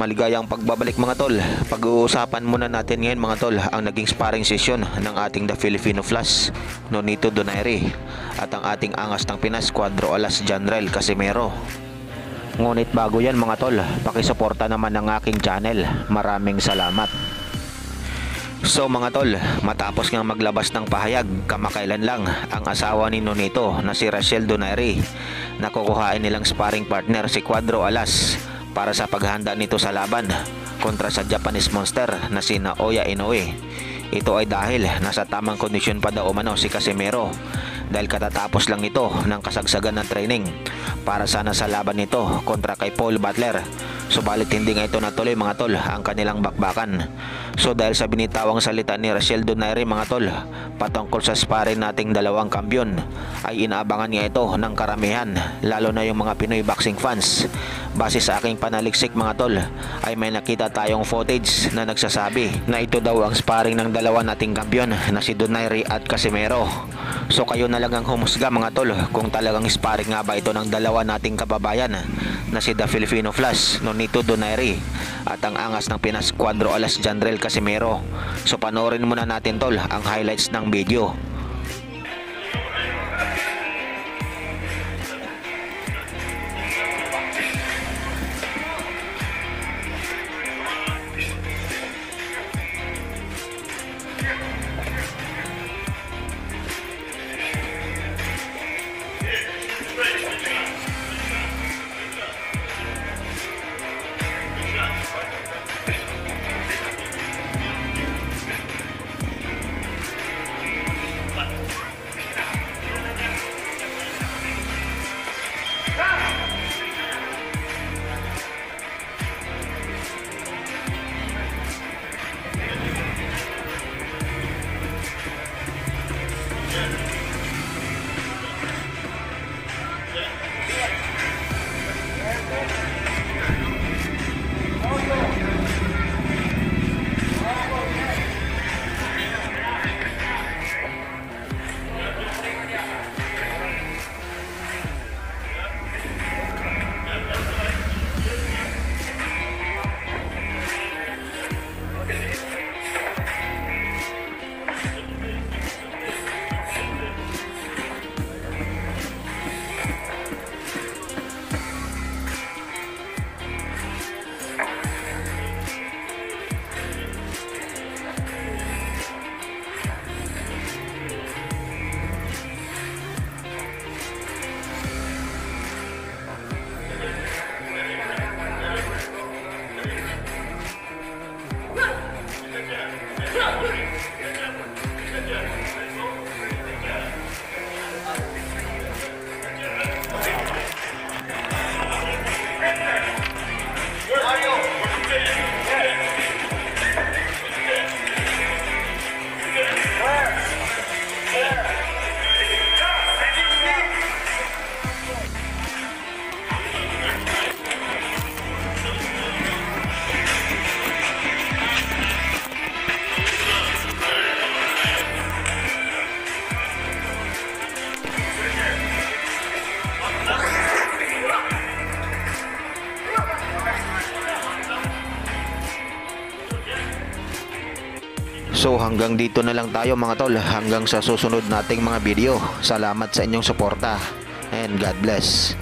Maligayang pagbabalik mga tol. Pag-uusapan muna natin ngayon mga tol ang naging sparring session ng ating The Filipino Flash, Nonito Donaire at ang ating angas ng Pinas Cuadro Alas Janrel Casimero. Ngunit bago yan mga tol, pakisuporta naman ng aking channel. Maraming salamat. So mga tol, matapos nga maglabas ng pahayag kamakailan lang ang asawa ni Nonito na si Rachel Donaire na kukuhain nilang sparring partner si Cuadro Alas para sa paghanda nito sa laban kontra sa Japanese monster na si Naoya Inoue. Ito ay dahil nasa tamang kondisyon pa daw umano si Casimero dahil katatapos lang ito ng kasagsagan ng training para sana sa laban nito kontra kay Paul Butler. Subalit hindi nga ito natuloy mga tol ang kanilang bakbakan. So dahil sa binitawang salita ni Rachel Donaire mga tol patungkol sa sparring nating dalawang kampiyon ay inaabangan nga ito ng karamihan lalo na yung mga Pinoy boxing fans. Base sa aking panaliksik mga tol ay may nakita tayong footage na nagsasabi na ito daw ang sparring ng dalawa nating kampiyon na si Donaire at Casimero. So kayo na lang ang humusga mga tol kung talagang sparring nga ba ito ng dalawa nating kababayan na si The Filipino Flash, Nonito Donaire at ang angas ng Pinas Cuadro Alas Jandrel Casimero. So panoorin muna natin tol ang highlights ng video. So hanggang dito na lang tayo mga tol hanggang sa susunod nating mga video. Salamat sa inyong suporta and God bless.